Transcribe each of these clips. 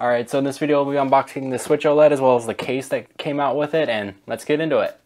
Alright, so in this video we'll be unboxing the Switch OLED as well as the case that came out with it, and let's get into it.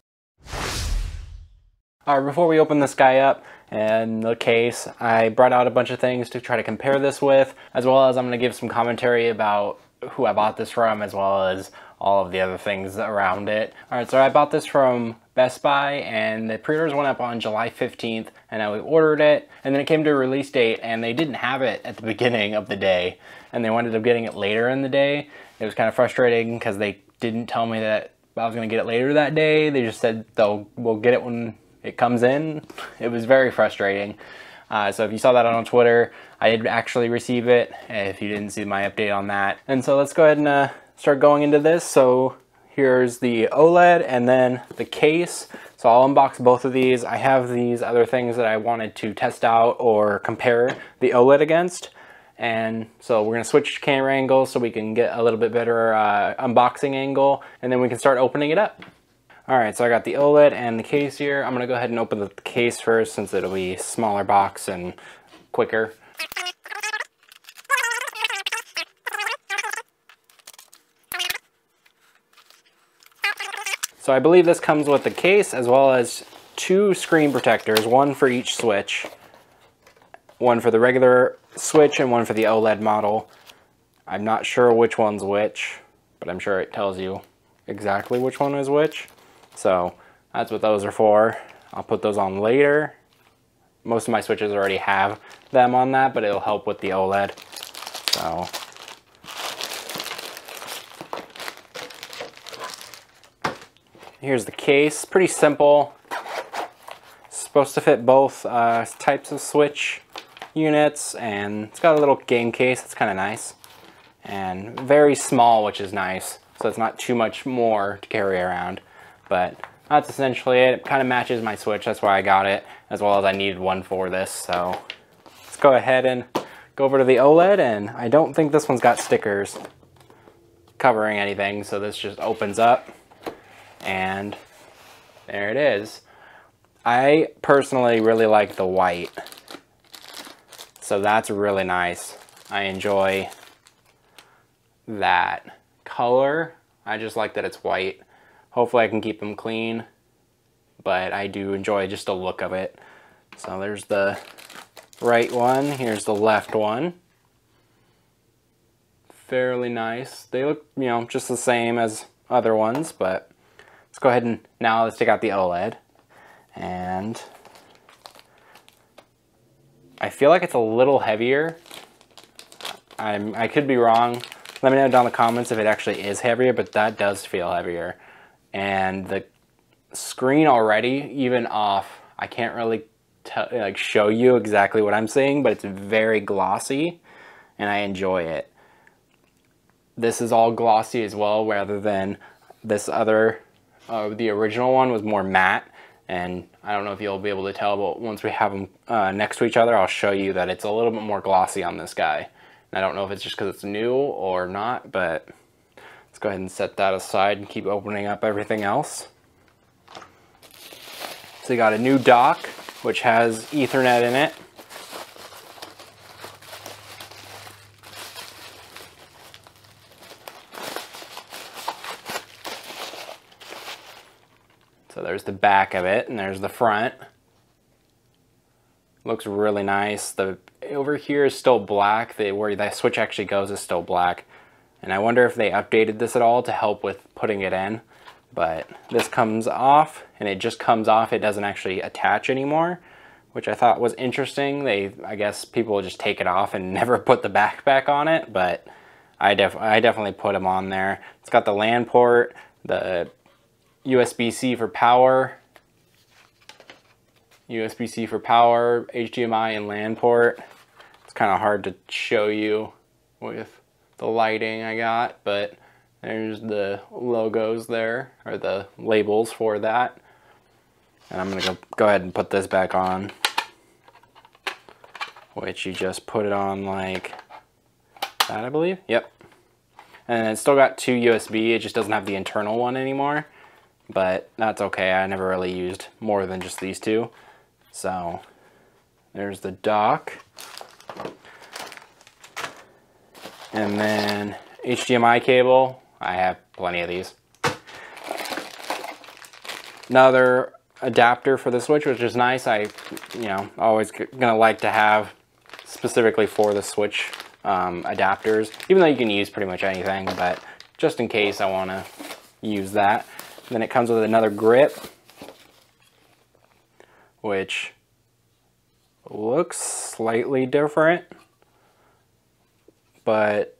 Alright, before we open this guy up and the case, I brought out a bunch of things to try to compare this with, as well as I'm going to give some commentary about who I bought this from, as well as all of the other things around it. Alright, so I bought this from Best Buy and the pre-orders went up on July 15th and I ordered it and then it came to a release date and they didn't have it at the beginning of the day and they ended up getting it later in the day. It was kind of frustrating because they didn't tell me that I was going to get it later that day. They just said they'll we'll get it when it comes in. It was very frustrating. Uh, so if you saw that on Twitter, I did actually receive it. If you didn't see my update on that, and so let's go ahead and uh, start going into this. So Here's the OLED and then the case. So I'll unbox both of these. I have these other things that I wanted to test out or compare the OLED against. And so we're gonna switch camera angles so we can get a little bit better uh, unboxing angle and then we can start opening it up. All right, so I got the OLED and the case here. I'm gonna go ahead and open the case first since it'll be smaller box and quicker. So I believe this comes with the case as well as two screen protectors, one for each switch. One for the regular switch and one for the OLED model. I'm not sure which one's which, but I'm sure it tells you exactly which one is which. So that's what those are for. I'll put those on later. Most of my switches already have them on that, but it'll help with the OLED. So Here's the case, pretty simple. It's supposed to fit both uh, types of switch units and it's got a little game case, it's kind of nice. And very small, which is nice. So it's not too much more to carry around. But that's essentially it. It kind of matches my Switch, that's why I got it, as well as I needed one for this. So let's go ahead and go over to the OLED, and I don't think this one's got stickers covering anything, so this just opens up and there it is. I personally really like the white. So that's really nice. I enjoy that color. I just like that it's white. Hopefully I can keep them clean, but I do enjoy just the look of it. So there's the right one. Here's the left one. Fairly nice. They look, you know, just the same as other ones, but Let's go ahead and now let's take out the OLED. And I feel like it's a little heavier. I'm, I could be wrong. Let me know down in the comments if it actually is heavier, but that does feel heavier. And the screen already, even off, I can't really like show you exactly what I'm seeing, but it's very glossy and I enjoy it. This is all glossy as well rather than this other uh, the original one was more matte, and I don't know if you'll be able to tell, but once we have them uh, next to each other, I'll show you that it's a little bit more glossy on this guy. And I don't know if it's just because it's new or not, but let's go ahead and set that aside and keep opening up everything else. So you got a new dock, which has Ethernet in it. So there's the back of it and there's the front. Looks really nice. The over here is still black. The where the switch actually goes is still black. And I wonder if they updated this at all to help with putting it in. But this comes off and it just comes off. It doesn't actually attach anymore, which I thought was interesting. They I guess people just take it off and never put the back back on it, but I def I definitely put them on there. It's got the LAN port, the USB-C for power, USB-C for power, HDMI and LAN port. It's kind of hard to show you with the lighting I got, but there's the logos there, or the labels for that. And I'm gonna go, go ahead and put this back on, which you just put it on like that, I believe. Yep. And it's still got two USB, it just doesn't have the internal one anymore but that's okay. I never really used more than just these two. So there's the dock. And then HDMI cable. I have plenty of these. Another adapter for the Switch, which is nice. I, you know, always gonna like to have specifically for the Switch um, adapters, even though you can use pretty much anything, but just in case I want to use that. Then it comes with another grip, which looks slightly different, but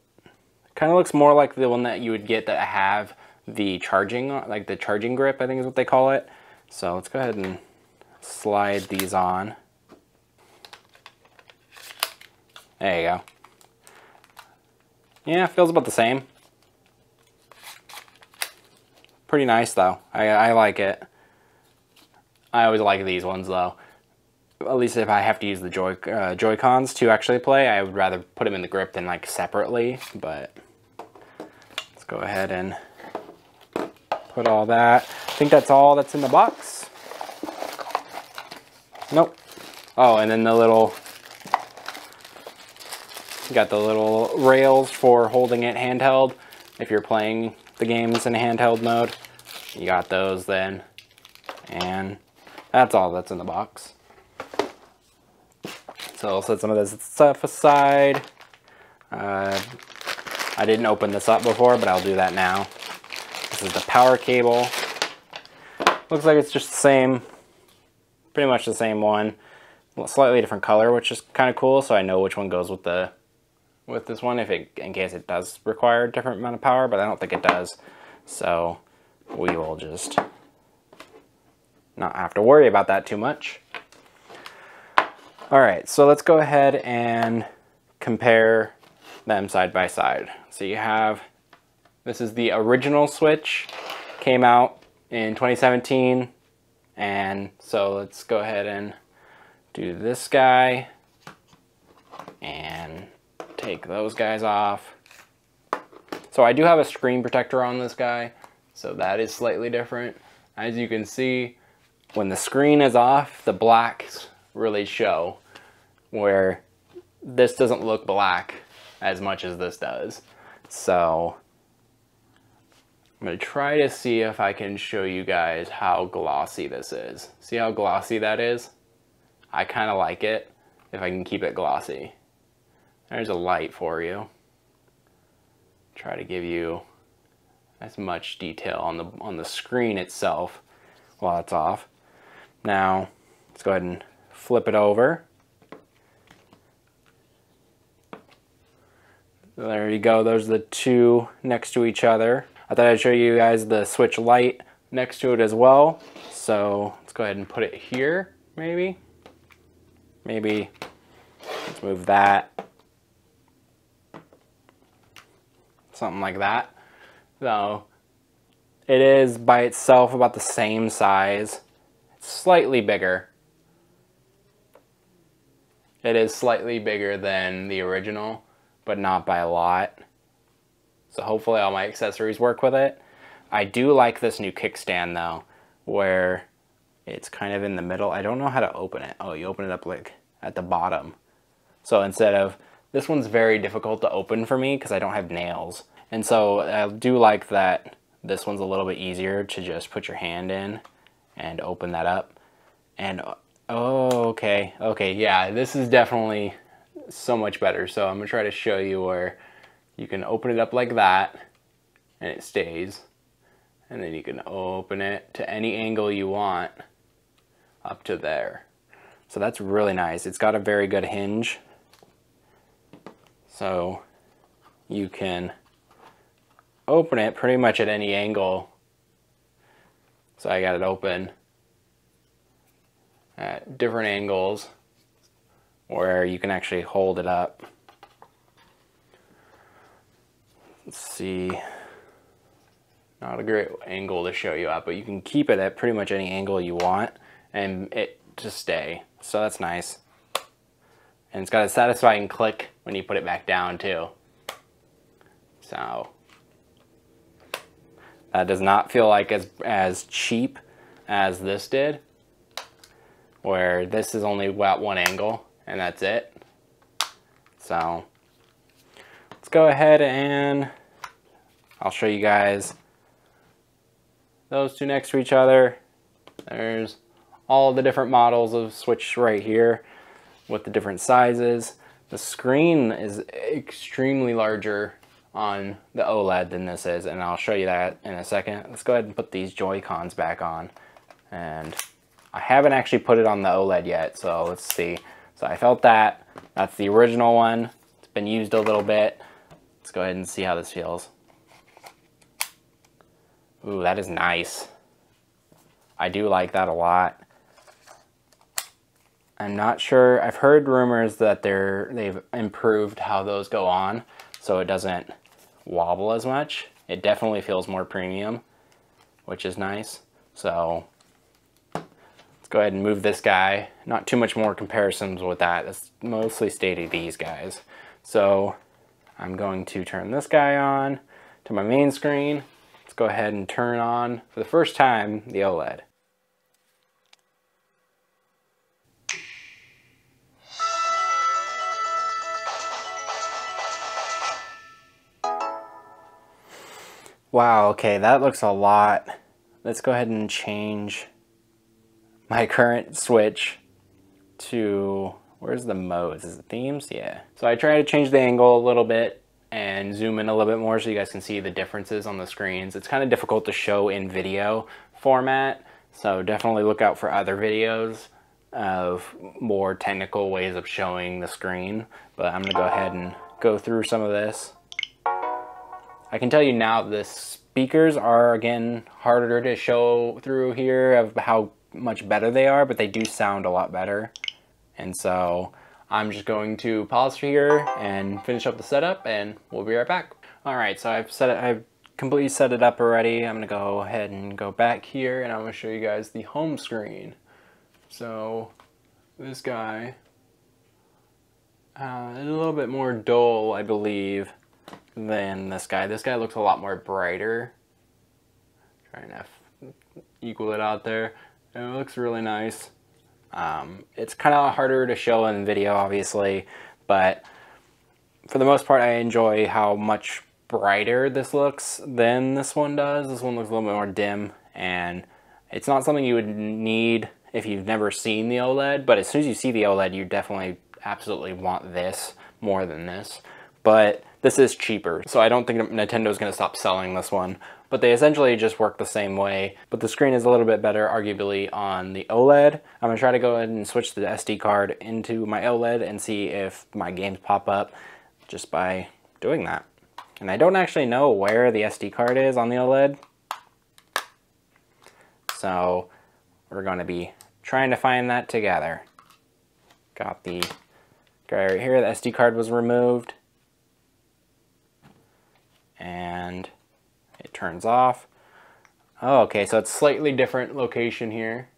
kind of looks more like the one that you would get that have the charging, like the charging grip, I think is what they call it. So let's go ahead and slide these on. There you go. Yeah, feels about the same. Pretty nice though. I, I like it. I always like these ones though. At least if I have to use the Joy uh, Joy Cons to actually play, I would rather put them in the grip than like separately. But let's go ahead and put all that. I think that's all that's in the box. Nope. Oh, and then the little, got the little rails for holding it handheld. If you're playing the games in handheld mode, you got those then. And that's all that's in the box. So I'll set some of this stuff aside. Uh, I didn't open this up before, but I'll do that now. This is the power cable. Looks like it's just the same, pretty much the same one. Slightly different color, which is kind of cool, so I know which one goes with the with this one if it in case it does require a different amount of power, but I don't think it does. So we will just not have to worry about that too much. All right, so let's go ahead and compare them side by side. So you have this is the original Switch, came out in 2017. And so let's go ahead and do this guy and take those guys off. So I do have a screen protector on this guy, so that is slightly different. As you can see, when the screen is off, the blacks really show, where this doesn't look black as much as this does. So I'm to try to see if I can show you guys how glossy this is. See how glossy that is? I kind of like it if I can keep it glossy. There's a light for you. Try to give you as much detail on the on the screen itself while it's off. Now, let's go ahead and flip it over. There you go. Those are the two next to each other. I thought I'd show you guys the switch light next to it as well. So let's go ahead and put it here, maybe. Maybe let's move that. Something like that. So it is by itself about the same size. It's slightly bigger. It is slightly bigger than the original, but not by a lot. So hopefully all my accessories work with it. I do like this new kickstand though, where it's kind of in the middle. I don't know how to open it. Oh, you open it up like at the bottom. So instead of, this one's very difficult to open for me because I don't have nails. And so I do like that this one's a little bit easier to just put your hand in and open that up. And oh, okay, okay, yeah, this is definitely so much better. So I'm gonna try to show you where you can open it up like that and it stays. And then you can open it to any angle you want up to there. So that's really nice. It's got a very good hinge. So you can open it pretty much at any angle. So I got it open at different angles where you can actually hold it up. Let's see. Not a great angle to show you at, but you can keep it at pretty much any angle you want and it to stay. So that's nice. And it's got a satisfying click when you put it back down too. So that does not feel like as as cheap as this did, where this is only at one angle and that's it. So let's go ahead and I'll show you guys those two next to each other. There's all the different models of Switch right here with the different sizes. The screen is extremely larger on the OLED than this is, and I'll show you that in a second. Let's go ahead and put these Joy-Cons back on. And I haven't actually put it on the OLED yet, so let's see. So I felt that. That's the original one. It's been used a little bit. Let's go ahead and see how this feels. Ooh, that is nice. I do like that a lot. I'm not sure. I've heard rumors that they're they've improved how those go on, so it doesn't wobble as much. It definitely feels more premium, which is nice. So let's go ahead and move this guy. Not too much more comparisons with that. It's mostly stated these guys. So I'm going to turn this guy on to my main screen. Let's go ahead and turn on, for the first time, the OLED. Wow, okay, that looks a lot. Let's go ahead and change my current switch to, where's the modes? Is it themes? Yeah. So I try to change the angle a little bit and zoom in a little bit more so you guys can see the differences on the screens. It's kind of difficult to show in video format, so definitely look out for other videos of more technical ways of showing the screen. But I'm gonna go ahead and go through some of this. I can tell you now the speakers are again harder to show through here of how much better they are, but they do sound a lot better. And so I'm just going to pause here and finish up the setup and we'll be right back. All right, so I've set it, I've completely set it up already. I'm gonna go ahead and go back here and I'm gonna show you guys the home screen. So this guy uh, a little bit more dull, I believe than this guy. This guy looks a lot more brighter. Trying to equal it out there. It looks really nice. Um, it's kind of harder to show in video, obviously, but for the most part, I enjoy how much brighter this looks than this one does. This one looks a little bit more dim, and it's not something you would need if you've never seen the OLED, but as soon as you see the OLED, you definitely absolutely want this more than this. But this is cheaper, so I don't think Nintendo's to stop selling this one. But they essentially just work the same way. But the screen is a little bit better, arguably, on the OLED. I'm to try to go ahead and switch the SD card into my OLED and see if my games pop up just by doing that. And I don't actually know where the SD card is on the OLED. So we're to be trying to find that together. Got the guy right here, the SD card was removed and it turns off. Oh, okay, so it's slightly different location here.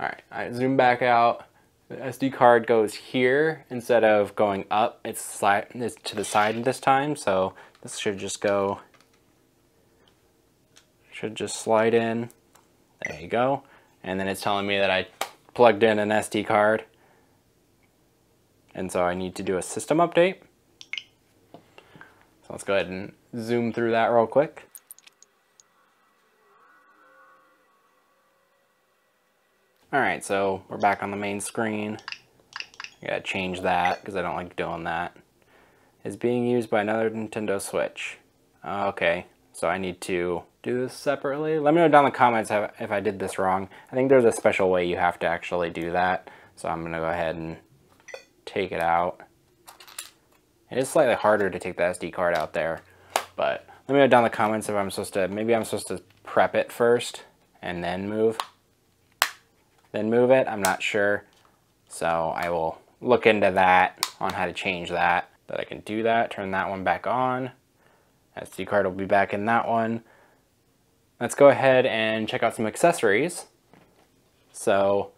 All right, I zoom back out. The SD card goes here instead of going up. It's, it's to the side this time, so this should just go, should just slide in. There you go. And then it's telling me that I plugged in an SD card. And so I need to do a system update. Let's go ahead and zoom through that real quick. Alright, so we're back on the main screen. I gotta change that because I don't like doing that. Is being used by another Nintendo Switch. Okay, so I need to do this separately. Let me know down in the comments if I did this wrong. I think there's a special way you have to actually do that. So I'm gonna go ahead and take it out. It is slightly harder to take the SD card out there, but let me know down in the comments if I'm supposed to, maybe I'm supposed to prep it first and then move. Then move it, I'm not sure. So I will look into that on how to change that. That I can do that, turn that one back on. SD card will be back in that one. Let's go ahead and check out some accessories. So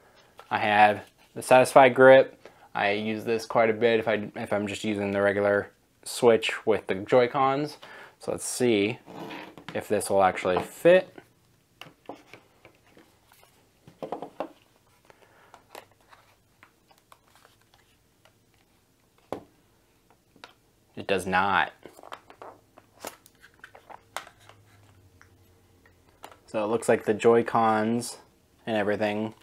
I have the Satisfye grip, I use this quite a bit if, I, if I'm just using the regular switch with the Joy-Cons. So let's see if this will actually fit. It does not. So it looks like the Joy-Cons and everything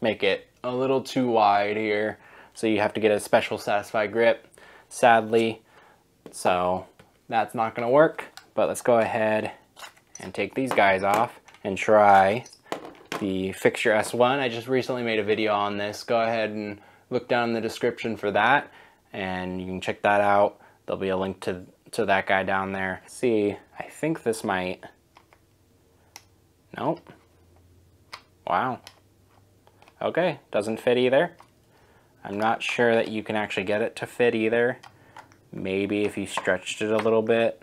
make it a little too wide here. So you have to get a special Satisfye grip, sadly. So that's not gonna work, but let's go ahead and take these guys off and try the Fixture S1. I just recently made a video on this. Go ahead and look down in the description for that and you can check that out. There'll be a link to, to that guy down there. See, I think this might, nope. Wow. Okay, doesn't fit either. I'm not sure that you can actually get it to fit either. Maybe if you stretched it a little bit.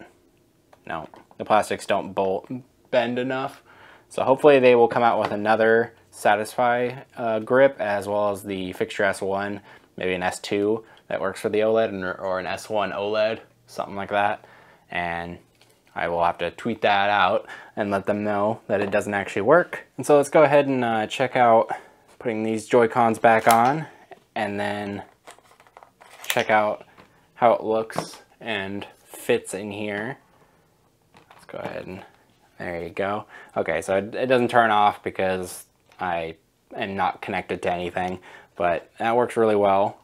No, the plastics don't bolt bend enough. So hopefully they will come out with another Satisfye uh, grip as well as the Fixture S1, maybe an S2 that works for the OLED or an S1 OLED, something like that. And I will have to tweet that out and let them know that it doesn't actually work. And so let's go ahead and uh, check out putting these Joy-Cons back on and then check out how it looks and fits in here. Let's go ahead and there you go. Okay, so it, it doesn't turn off because I am not connected to anything, but that works really well.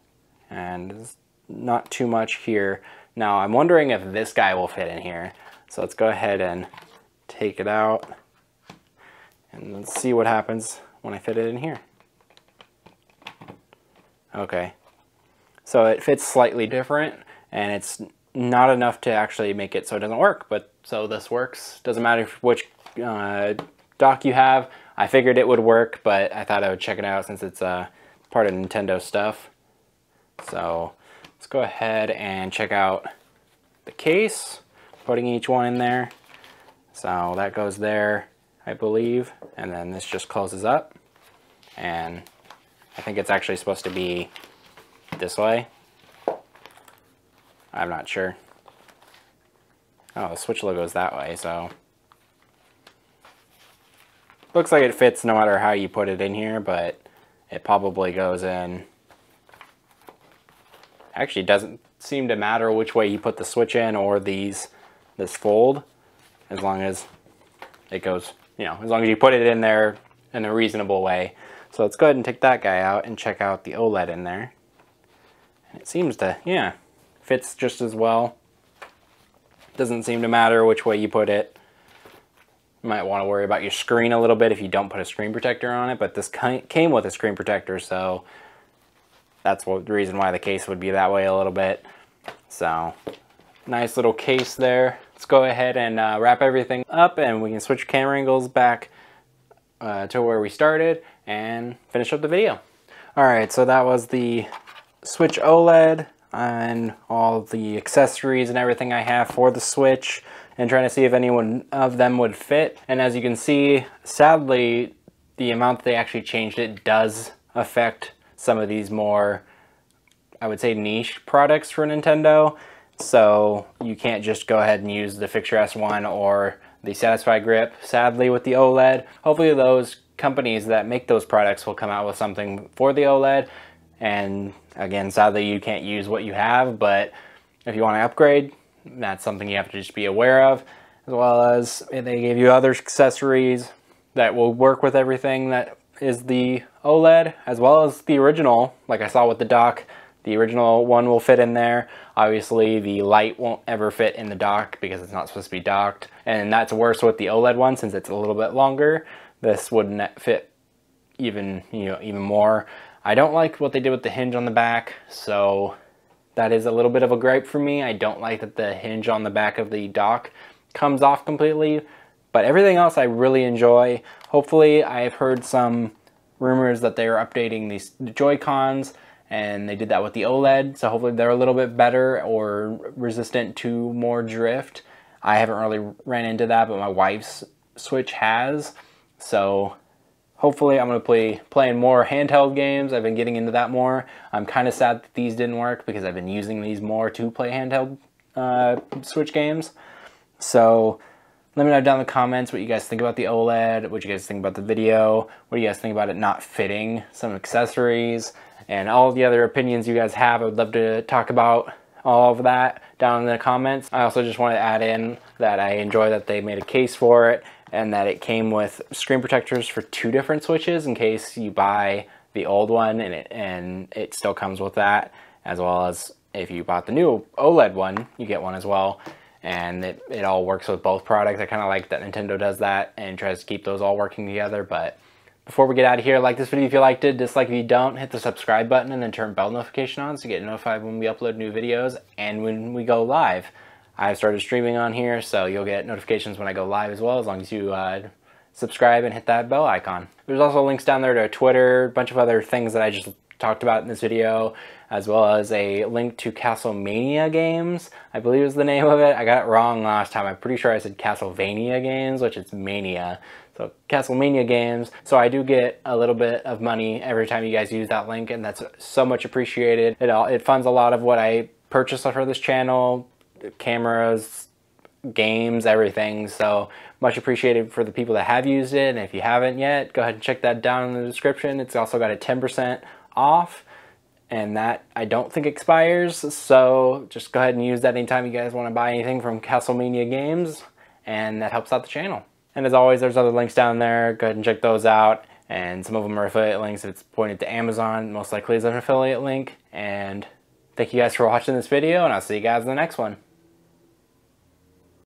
And not too much here. Now I'm wondering if this guy will fit in here. So let's go ahead and take it out and see what happens when I fit it in here. Okay, so it fits slightly different and it's not enough to actually make it so it doesn't work, but so this works. Doesn't matter which uh, dock you have. I figured it would work, but I thought I would check it out since it's uh, part of Nintendo stuff. So let's go ahead and check out the case, putting each one in there. So that goes there, I believe, and then this just closes up. And I think it's actually supposed to be this way. I'm not sure. Oh, the Switch logo is that way, so... Looks like it fits no matter how you put it in here, but it probably goes in... Actually, doesn't seem to matter which way you put the Switch in or these this fold, as long as it goes, you know, as long as you put it in there in a reasonable way. So let's go ahead and take that guy out and check out the OLED in there. And it seems to, yeah, fits just as well. Doesn't seem to matter which way you put it. You might want to worry about your screen a little bit if you don't put a screen protector on it, but this came with a screen protector, so that's what, the reason why the case would be that way a little bit. So, nice little case there. Let's go ahead and uh, wrap everything up and we can switch camera angles back uh, to where we started and finish up the video. Alright, so that was the Switch OLED and all the accessories and everything I have for the Switch and trying to see if any one of them would fit. And as you can see, sadly, the amount they actually changed it does affect some of these more, I would say, niche products for Nintendo. So you can't just go ahead and use the Fixture S1 or the Satisfye Grip. Sadly, with the OLED, hopefully those companies that make those products will come out with something for the OLED and again, sadly, you can't use what you have, but if you want to upgrade, that's something you have to just be aware of, as well as they gave you other accessories that will work with everything that is the OLED, as well as the original, like I saw with the dock. The original one will fit in there. Obviously, the light won't ever fit in the dock because it's not supposed to be docked. And that's worse with the OLED one since it's a little bit longer. This wouldn't fit even, you know, even more. I don't like what they did with the hinge on the back, so that is a little bit of a gripe for me. I don't like that the hinge on the back of the dock comes off completely, but everything else I really enjoy. Hopefully, I've heard some rumors that they are updating these Joy-Cons, and they did that with the OLED, so hopefully they're a little bit better or resistant to more drift. I haven't really ran into that, but my wife's Switch has, so hopefully I'm going to play playing more handheld games. I've been getting into that more. I'm kind of sad that these didn't work because I've been using these more to play handheld uh, Switch games. So let me know down in the comments what you guys think about the OLED, what you guys think about the video, what do you guys think about it not fitting, some accessories, and all the other opinions you guys have. I would love to talk about all of that down in the comments. I also just want to add in that I enjoy that they made a case for it and that it came with screen protectors for two different switches in case you buy the old one and it, and it still comes with that, as well as if you bought the new OLED one, you get one as well. And it, it all works with both products. I kind of like that Nintendo does that and tries to keep those all working together. But before we get out of here, like this video if you liked it, dislike if you don't, hit the subscribe button and then turn bell notification on so you get notified when we upload new videos and when we go live. I've started streaming on here, so you'll get notifications when I go live as well, as long as you uh, subscribe and hit that bell icon. There's also links down there to Twitter, a bunch of other things that I just talked about in this video, as well as a link to Castlemania games, I believe is the name of it. I got it wrong last time. I'm pretty sure I said Castlevania games, which is Mania. So Castlemania games. So I do get a little bit of money every time you guys use that link, and that's so much appreciated. It all it funds a lot of what I purchase for this channel, cameras, games, everything. So much appreciated for the people that have used it. And if you haven't yet, go ahead and check that down in the description. It's also got a 10% off and that I don't think expires. So just go ahead and use that anytime you guys want to buy anything from Castlemania Games and that helps out the channel. And as always, there's other links down there. Go ahead and check those out. And some of them are affiliate links. If it's pointed to Amazon, most likely is an affiliate link. And thank you guys for watching this video, and I'll see you guys in the next one.